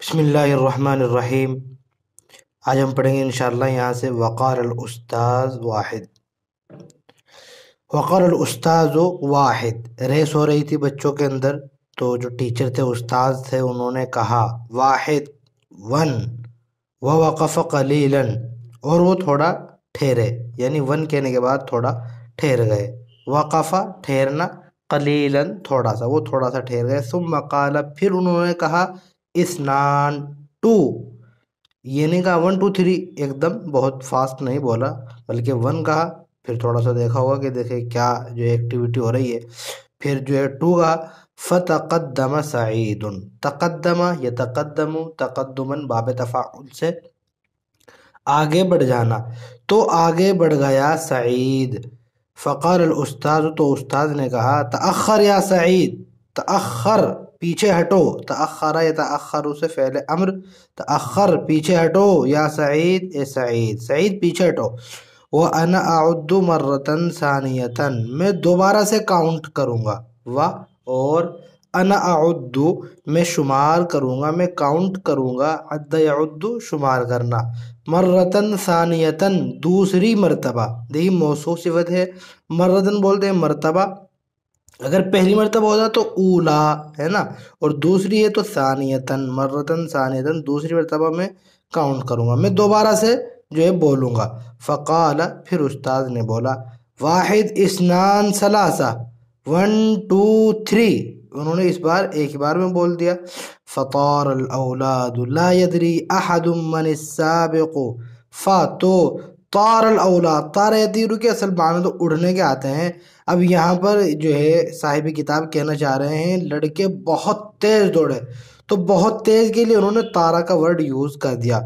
بسم اللہ الرحمن الرحیم آج ہم پڑھیں گے انشاءاللہ یہاں سے وقار الاستاذ واحد. وقار الاستاذ واحد. ریس ہو رہی تھی بچوں کے اندر، تو جو ٹیچر تھے، استاذ تھے، انہوں نے کہا، واحد ون. ووقف قلیلا. اور وہ تھوڑا ٹھہرے. یعنی ون کہنے کے بعد تھوڑا ٹھہر گئے. وقفہ ٹھہرنا قلیلا تھوڑا سا. وہ تھوڑا سا ٹھہر گئے. ثم قال، پھر انہوں نے کہا اسنان ٹو یہ نہیں کہا ون ٹو تھری ایک دم بہت فاسٹ نہیں بولا، بلکہ ون کہا۔ پھر تھوڑا سا دیکھا ہوگا کہ دیکھے کیا جو ایکٹیویٹی ہو رہی ہے۔ پھر جو ہے ٹو کا فتقدم سعید، تقدم یا تقدم تقدمن باب تفاعل سے آگے بڑھ جانا۔ تو آگے بڑھ گیا سعید۔ فقال الاستاذ، تو استاذ نے کہا، تأخر یا سعید، تأخر۔ پیچھے ہٹو، تأخر، یا تأخر اسے فعل امر، تأخر، پیچھے ہٹو، یا سعید، اے سعید سعید، پیچھے ہٹو۔ وَأَنَا أَعُدُّ مَرَّةً ثَانِيَةً میں دوبارہ سے کاؤنٹ کروں گا۔ و اور انا اعد، میں شمار کروں گا، میں کاؤنٹ کروں گا۔ عد یعد، شمار کرنا۔ مرتن ثانیتن دوسری مرتبہ۔ دیکھیں موصو صفت ہے۔ مرتن بولتے ہیں مرتبہ۔ اگر پہلی مرتبہ ہوتا تو اولا، ہے نا؟ اور دوسری ہے تو ثانیتن مرتن ثانیتن دوسری مرتبہ میں کاؤنٹ کروں گا۔ میں دوبارہ سے جو ہے بولوں گا۔ فقال، پھر استاد نے بولا، واحد اسنان ثلاثہ۔ ون ٹو تھری انہوں نے اس بار ایک بار میں بول دیا۔ فطار الاولاد لا يدري احد من السابق۔ فاتو طار الاولاد طار یدیرو کے اصل معنی تو اڑنے کے آتے ہیں۔ اب یہاں پر جو ہے صاحب کتاب کہنا چاہ رہے ہیں، لڑکے بہت تیز دوڑے۔ تو بہت تیز کے لیے انہوں نے تارا کا ورڈ یوز کر دیا۔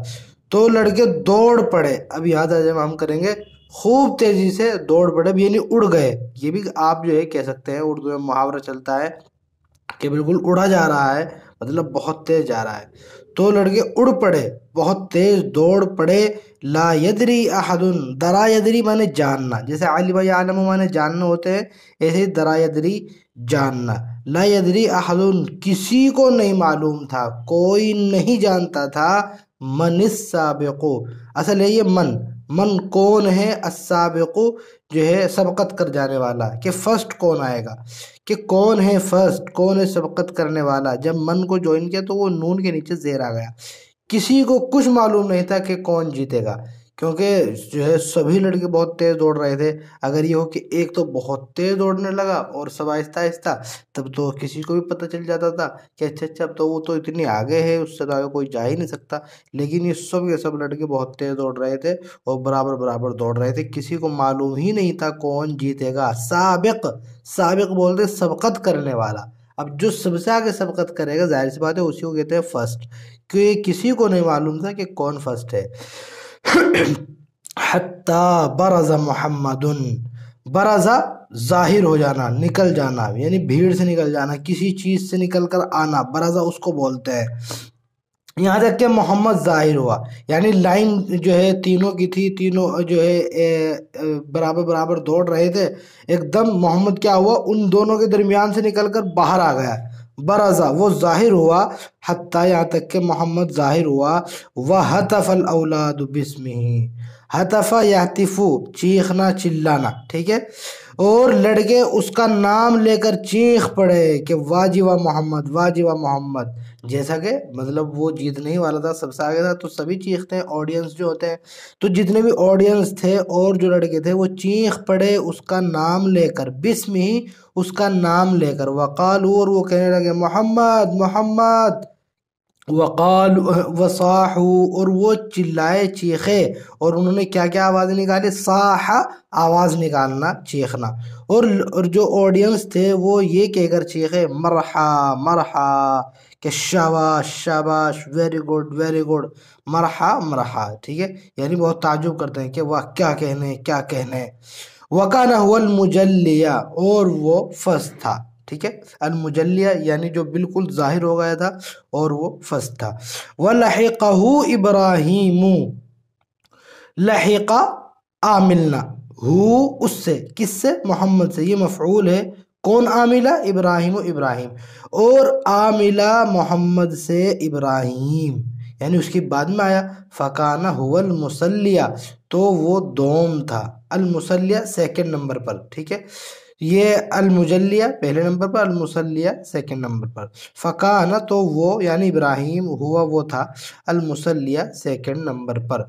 تو لڑکے دوڑ پڑے۔ اب یہاں ترجمہ ہم کریں گے، خوب تیزی سے دوڑ پڑے، اب یعنی اڑ گئے۔ یہ بھی آپ جو ہے کہہ سکتے ہیں، اردو میں محاورہ چلتا ہے کہ بالکل اڑا جا رہا ہے۔ مطلب بہت تیز جا رہا ہے۔ تو لڑکے اڑ پڑے، بہت تیز دوڑ پڑے۔ لا یدری احد درا یدری مانے جاننا۔ جیسے عالم عالم مانے جاننا ہوتے ہیں، ایسے ہی درا یدری جاننا۔ لا یدری احد کسی کو نہیں معلوم تھا، کوئی نہیں جانتا تھا۔ من السابق اصل ہے یہ من۔ من کون ہے؟ السابق جو ہے سبقت کر جانے والا کہ فرسٹ کون آئے گا؟ کہ کون ہے فرسٹ کون ہے سبقت کرنے والا؟ جب من کو جوائن کیا تو وہ نون کے نیچے زیر آ گیا۔ کسی کو کچھ معلوم نہیں تھا کہ کون جیتے گا۔ کیونکہ جو ہے سبھی لڑکے بہت تیز دوڑ رہے تھے۔ اگر یہ ہو کہ ایک تو بہت تیز دوڑنے لگا اور سب آہستہ آہستہ، تب تو کسی کو بھی پتہ چل جاتا تھا کہ اچھا اچھا اب تو وہ تو اتنی آگے ہے، اس سے تو آگے کوئی جا ہی نہیں سکتا۔ لیکن یہ سب کے سب لڑکے بہت تیز دوڑ رہے تھے اور برابر برابر دوڑ رہے تھے۔ کسی کو معلوم ہی نہیں تھا کون جیتے گا۔ سابق سابق بولتے سبقت کرنے والا۔ اب جو سب سے آگے سبقت کرے گا، ظاہر سی بات ہے، اسی کو کہتے ہیں فرسٹ کہ کسی کو نہیں معلوم تھا کہ کون فرسٹ ہے۔ حتی برز محمد برزا ظاہر ہو جانا، نکل جانا یعنی بھیڑ سے نکل جانا، کسی چیز سے نکل کر آنا برزا اس کو بولتے ہیں۔ یہاں تک کہ محمد ظاہر ہوا یعنی لائن جو ہے تینوں کی تھی، تینوں جو ہے برابر برابر دوڑ رہے تھے۔ ایک دم محمد کیا ہوا، ان دونوں کے درمیان سے نکل کر باہر آ گیا۔ برازا وہ ظاہر ہوا، حتیٰ یہاں تک کہ محمد ظاہر ہوا وہ حتف الاولاد بسمی حتفا یحتفو، چیخنا، چلانا، ٹھیک ہے؟ اور لڑکے اس کا نام لے کر چیخ پڑے کہ واجوہ محمد واجوہ محمد جیسا کہ مطلب وہ جیتنے ہی والا تھا، سب سے آگے تھا، تو سبھی چیختے ہیں آڈینس جو ہوتے ہیں۔ تو جتنے بھی آڈینس تھے اور جو لڑکے تھے، وہ چیخ پڑے اس کا نام لے کر، بسم ہی اس کا نام لے کر۔ وقال اور وہ کہنے لگے، محمد محمد۔ وقال وصاحو اور وہ چلائے چیخے، اور انہوں نے کیا کیا آواز نکالی؟ صاح، آواز نکالنا، چیخنا۔ اور اور جو آڈینس تھے، وہ یہ کہہ کر چیخے، مرحا مرحا، کہ شاباش شاباش ویری گڈ ویری گڈ مرحا مرحا، ٹھیک ہے؟ یعنی بہت تعجب کرتے ہیں کہ وہ کیا کہنے کیا کہنے۔ وکانہ المجلیہ، اور وہ فس تھا۔ ٹھیک ہے؟ المجلیہ یعنی جو بالکل ظاہر ہو گیا تھا اور وہ فس تھا۔ وَلَحِقَهُ إِبْرَاهِيمُ۔ لَحِقَ آملنا۔ ہو اس سے، کس سے؟ محمد سے۔ یہ مفعول ہے۔ کون عاملہ ابراہیم و ابراہیم اور عاملہ محمد سے ابراہیم یعنی اس کی بعد میں آیا۔ فقانہ هو المسلیہ تو وہ دوم تھا۔ المسلیہ سیکنڈ نمبر پر۔ ٹھیک ہے؟ یہ المجلیہ پہلے نمبر پر المسلیہ سیکنڈ نمبر پر۔ فقانہ تو وہ یعنی ابراہیم، ہوا وہ تھا المسلیہ سیکنڈ نمبر پر۔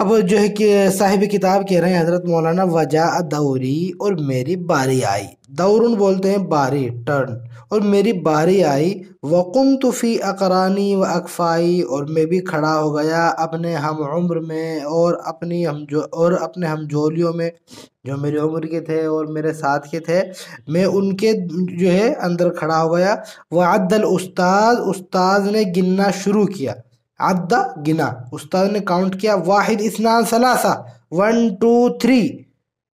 اب جو ہے کہ صاحب کتاب کہہ رہے ہیں، حضرت مولانا وجہ دوری اور میری باری آئی۔ دورن بولتے ہیں باری، ٹرن۔ اور میری باری آئی وقم تو فی اقرانی و اقفائی اور میں بھی کھڑا ہو گیا اپنے ہم عمر میں اور اپنی ہم جو، اور اپنے ہم جولیوں میں، جو میری عمر کے تھے اور میرے ساتھ کے تھے۔ میں ان کے جو ہے اندر کھڑا ہو گیا۔ وہ عدل استاد استاد نے گننا شروع کیا۔ عدہ گنا۔ استاد نے کاؤنٹ کیا، واحد اسنان ثلاثہ۔ ون ٹو تھری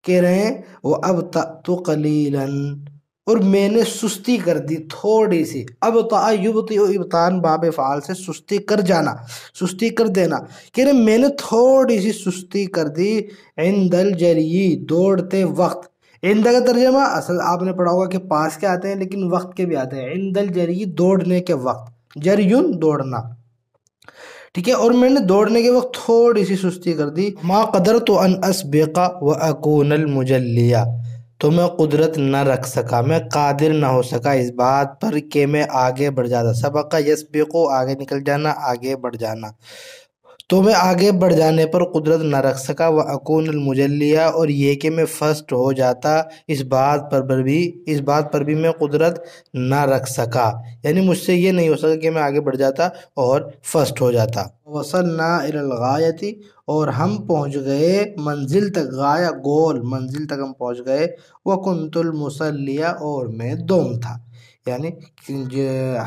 کہہ رہے ہیں، وہ اب تو قلیلاً اور میں نے سستی کر دی تھوڑی سی۔ اب یبتی و ابتان، باب فعال سے سستی کر جانا، سستی کر دینا۔ کہہ رہے میں نے تھوڑی سی سستی کر دی۔ عند الجری دوڑتے وقت۔ عند کا ترجمہ، اصل آپ نے پڑھا ہوگا کہ پاس کے آتے ہیں، لیکن وقت کے بھی آتے ہیں۔ عند الجری دوڑنے کے وقت۔ جریون، دوڑنا۔ ٹھیک ہے، اور میں نے دوڑنے کے وقت تھوڑی سی سستی کر دی۔ ما قدر تو ان اسبقا و اکون المجلیہ۔ تو میں قدرت نہ رکھ سکا، میں قادر نہ ہو سکا اس بات پر کہ میں آگے بڑھ جاتا۔ سبقہ یسبقو آگے نکل جانا، آگے بڑھ جانا۔ تو میں آگے بڑھ جانے پر قدرت نہ رکھ سکا، وہ اکون المجلیہ، اور یہ کہ میں فرسٹ ہو جاتا، اس بات پر بھی اس بات پر بھی میں قدرت نہ رکھ سکا۔ یعنی مجھ سے یہ نہیں ہو سکا کہ میں آگے بڑھ جاتا اور فرسٹ ہو جاتا۔ وصلنا الى الغایتی اور ہم پہنچ گئے منزل تک، غایہ گول منزل تک ہم پہنچ گئے۔ وکنت المسلیہ اور میں دوم تھا۔ یعنی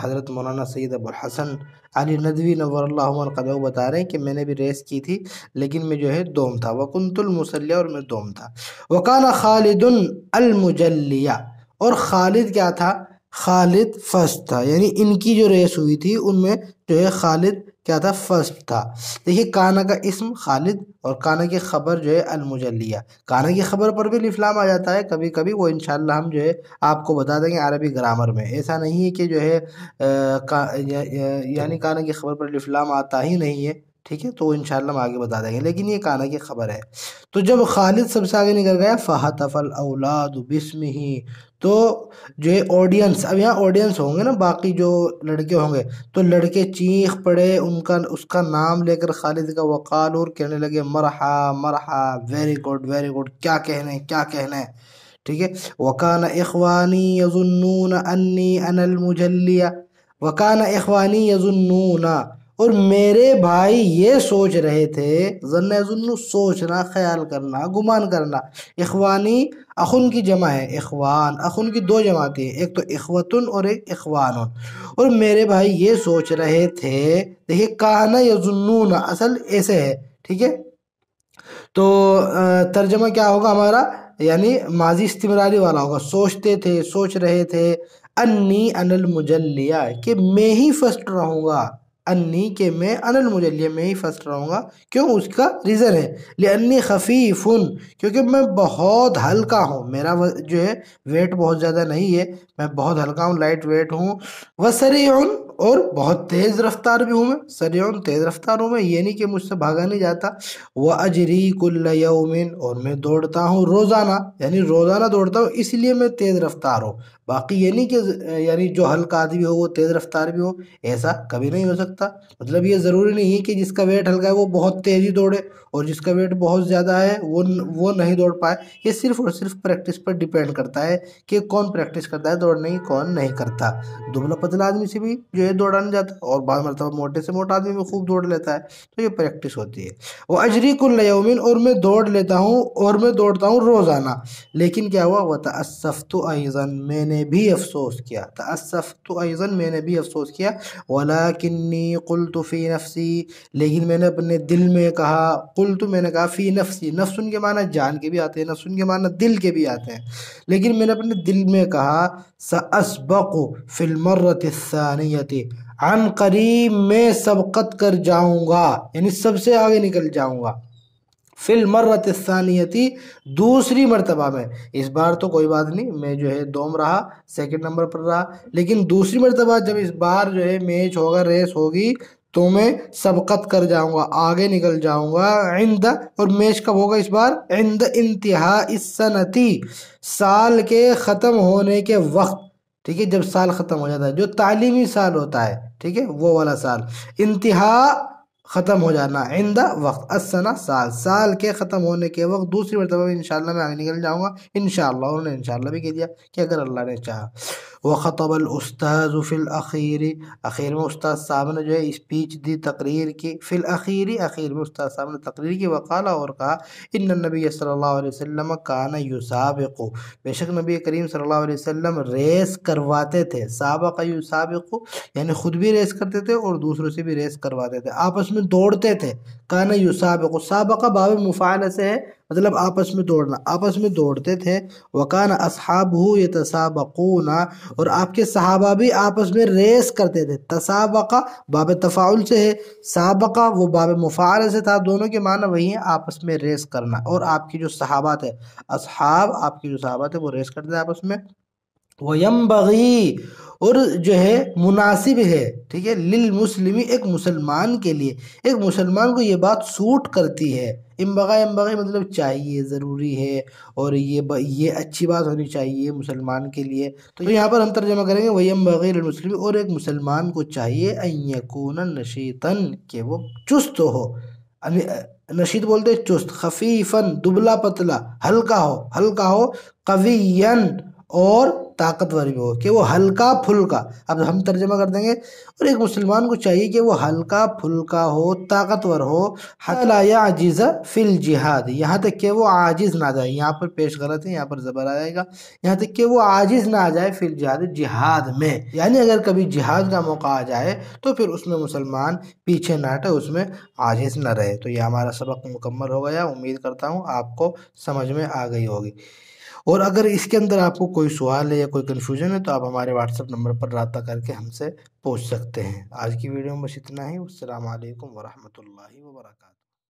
حضرت مولانا سید ابو الحسن علی ندوی نور اللہ عنہ بتا رہے ہیں کہ میں نے بھی ریس کی تھی، لیکن میں جو ہے دوم تھا۔ وکنت المسلیہ اور میں دوم تھا۔ وکان خالد المجلیہ اور خالد کیا تھا؟ خالد فرسٹ تھا۔ یعنی ان کی جو ریس ہوئی تھی، ان میں جو ہے خالد کیا تھا فرسٹ تھا۔ دیکھیے کانا کا اسم خالد اور کانا کی خبر جو ہے المجلیہ۔ کانا کی خبر پر بھی لفلام آ جاتا ہے۔ کبھی کبھی وہ انشاءاللہ ہم جو ہے آپ کو بتا دیں گے عربی گرامر میں۔ ایسا نہیں ہے کہ جو ہے یعنی کانا کی خبر پر لفلام آتا ہی نہیں ہے۔ ٹھیک ہے؟ تو انشاءاللہ ہم آگے بتا دیں گے۔ لیکن یہ کانا کی خبر ہے؟ تو جب خالد سب سے آگے نکل گیا فہتف الاولاد بسم ہی تو جو ہے آڈینس اب یہاں آڈینس ہوں گے نا، باقی جو لڑکے ہوں گے، تو لڑکے چیخ پڑے، ان کا، اس کا نام لے کر خالد کا وقال اور کہنے لگے، مرحا مرحا ویری گڈ ویری گڈ کیا کہنے کیا کہنے؟ ٹھیک ہے؟ وکان اخوانی یظنون انی انا المجلیہ وکان اخوانی یظنون اور میرے بھائی یہ سوچ رہے تھے ذن ظن سوچنا، خیال کرنا، گمان کرنا۔ اخوانی، اخن کی جمع ہے، اخوان، اخن کی دو جماعتیں ہیں، ایک تو اخوتن اور ایک اخوان اور میرے بھائی یہ سوچ رہے تھے، دیکھیے کہنا یا ظنون اصل ایسے ہے، ٹھیک ہے؟ تو ترجمہ کیا ہوگا ہمارا؟ یعنی ماضی استمراری والا ہوگا۔ سوچتے تھے، سوچ رہے تھے، انی ان المجلیہ کہ میں ہی فرسٹ رہوں گا۔ انی کہ میں ان المجلیہ میں ہی فسٹ رہوں گا، کیوں؟ اس کا ریزن ہے۔ لانی خفیفن کیونکہ میں بہت ہلکا ہوں۔ میرا جو ہے ویٹ بہت زیادہ نہیں ہے۔ میں بہت ہلکا ہوں لائٹ ویٹ ہوں۔ وسریعن اور بہت تیز رفتار بھی ہوں میں سریعن تیز رفتار ہوں میں، یہ نہیں کہ مجھ سے بھاگا نہیں جاتا۔ وہ اجری کل یومن اور میں دوڑتا ہوں روزانہ یعنی روزانہ دوڑتا ہوں، اس لیے میں تیز رفتار ہوں۔ باقی یہ نہیں کہ یعنی جو ہلکا آدمی ہو، وہ تیز رفتار بھی ہو، ایسا کبھی نہیں ہو سکتا۔ مطلب یہ ضروری نہیں ہے کہ جس کا ویٹ ہلکا ہے، وہ بہت تیزی دوڑے، اور جس کا ویٹ بہت زیادہ ہے، وہ وہ نہیں دوڑ پائے۔ یہ صرف اور صرف پریکٹس پر ڈیپینڈ کرتا ہے کہ کون پریکٹس کرتا ہے دوڑنے کی، کون نہیں کرتا۔ دبلا مطلب پتلا آدمی سے بھی جو ہے دوڑا نہیں جاتا اور بعض مرتبہ موٹے سے موٹا آدمی بھی خوب دوڑ لیتا ہے، تو یہ پریکٹس ہوتی ہے۔ وہ اجری کل یومن اور میں دوڑ لیتا ہوں اور میں دوڑتا ہوں روزانہ۔ لیکن کیا ہوا؟ وہ تصفت ایزن میں نے بھی افسوس کیا۔ تصفت ایزن میں نے بھی افسوس کیا۔ ولیکنی قلت فی نفسی لیکن میں نے اپنے دل میں کہا، قلت میں نے کہا فی نفسی نفسن کے معنی جان کے بھی آتے ہیں نفسن کے معنی دل کے بھی آتے ہیں۔ لیکن میں نے اپنے دل میں کہا، سأسبق فی المرت الثانیتی عن قریب میں سبقت کر جاؤں گا یعنی سب سے آگے نکل جاؤں گا۔ فی المرت الثانیتی دوسری مرتبہ میں۔ اس بار تو کوئی بات نہیں، میں جو ہے دوم رہا سیکنڈ نمبر پر رہا۔ لیکن دوسری مرتبہ جب اس بار جو ہے میچ ہوگا، ریس ہوگی، تو میں سبقت کر جاؤں گا، آگے نکل جاؤں گا۔ عند، اور میچ کب ہوگا اس بار؟ عند انتہا السنتی، سال کے ختم ہونے کے وقت۔ ٹھیک ہے، جب سال ختم ہو جاتا ہے، جو تعلیمی سال ہوتا ہے، ٹھیک ہے، وہ والا سال، انتہا ختم ہو جانا عند وقت، السنہ، سال۔ سال کے ختم ہونے کے وقت دوسری مرتبہ انشاءاللہ میں آگے نکل جاؤں گا۔ انشاءاللہ، انہوں نے انشاءاللہ بھی کہہ دیا کہ اگر اللہ نے چاہا۔ وخطب الاستاذ فی الاخیر اخیر میں استاد صاحب نے جو ہے اسپیچ دی تقریر کی۔ فی الاخیر اخیر میں استاد صاحب نے تقریر کی۔ وقالا اور کہا، ان النبی صلی اللہ علیہ وسلم کان یسابق بے شک نبی کریم صلی اللہ علیہ وسلم ریس کرواتے تھے۔ سابق یسابق یعنی خود بھی ریس کرتے تھے اور دوسروں سے بھی ریس کرواتے تھے۔ آپس میں میں دوڑتے تھے۔ کان یسابق سابق سابقہ باب مفعل سے ہے مطلب آپس میں دوڑنا۔ آپس میں دوڑتے تھے۔ وکان اصحاب ہو یہ اور آپ کے صحابہ بھی آپس میں ریس کرتے تھے۔ تسابقہ باب تفاعل سے ہے۔ سابقہ وہ باب مفعل سے تھا۔ دونوں کے معنی وہی ہیں، آپس میں ریس کرنا۔ اور آپ کی جو صحابات ہے اصحاب، آپ کی جو صحابات ہے وہ ریس کرتے تھے آپس میں۔ وَيَنْبَغِي اور جو ہے مناسب ہے، ٹھیک ہے، للمسلمی ایک مسلمان کے لیے۔ ایک مسلمان کو یہ بات سوٹ کرتی ہے۔ امبغا امبغی مطلب چاہیے، ضروری ہے اور یہ یہ اچھی بات ہونی چاہیے مسلمان کے لیے۔ تو یہاں پر ہم ترجمہ کریں گے، وہی امبغی للمسلمی اور ایک مسلمان کو چاہیے ان یکون نشیطن کہ وہ چست ہو۔ نشید بولتے چست خفیفن دبلا پتلا، ہلکا ہو ہلکا ہو قوین اور طاقتور بھی ہو کہ وہ ہلکا پھلکا، اب ہم ترجمہ کر دیں گے۔ اور ایک مسلمان کو چاہیے کہ وہ ہلکا پھلکا ہو، طاقتور ہو۔ عجیز فی الجہاد، یہاں تک کہ وہ عاجز نہ جائے۔ یہاں پر پیش غلط ہے، یہاں پر زبر آ جائے گا۔ یہاں تک کہ وہ عاجز نہ آ جائے فی الجہاد، جہاد میں۔ یعنی اگر کبھی جہاد کا موقع آ جائے تو پھر اس میں مسلمان پیچھے نہ ہٹے، اس میں عاجز نہ رہے۔ تو یہ ہمارا سبق مکمل ہو گیا۔ امید کرتا ہوں آپ کو سمجھ میں آ گئی ہوگی۔ اور اگر اس کے اندر آپ کو کوئی سوال ہے یا کوئی کنفیوژن ہے تو آپ ہمارے واٹس اپ نمبر پر رابطہ کر کے ہم سے پوچھ سکتے ہیں۔ آج کی ویڈیو میں بس اتنا ہی۔ السلام علیکم ورحمۃ اللہ وبرکاتہ۔